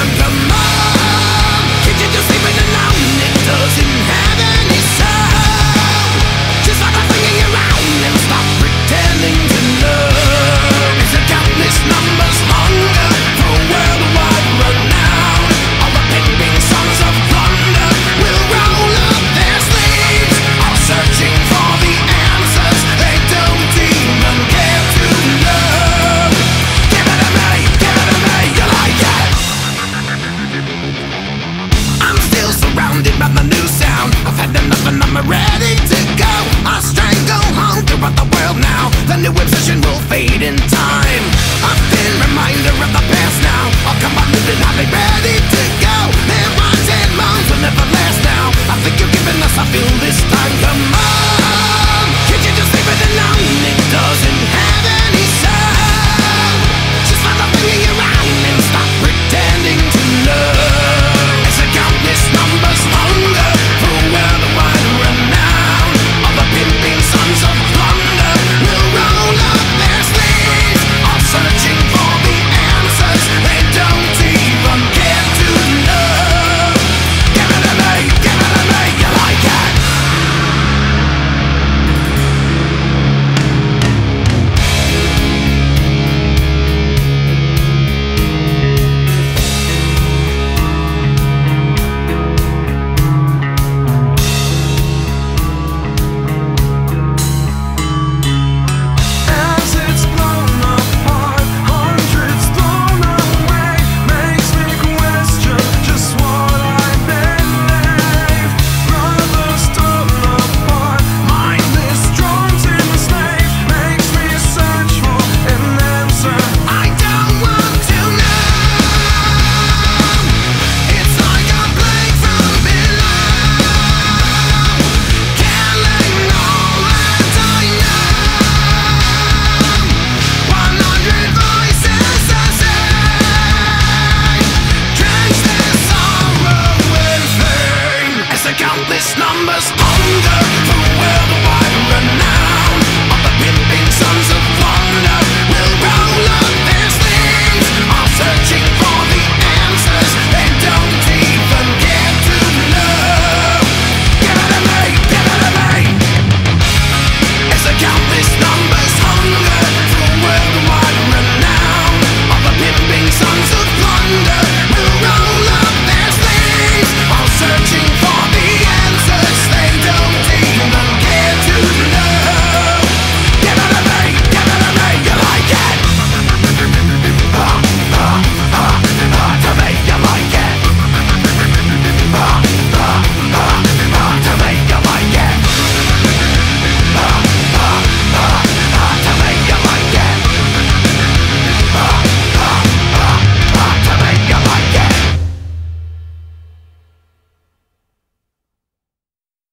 under my this time, come on.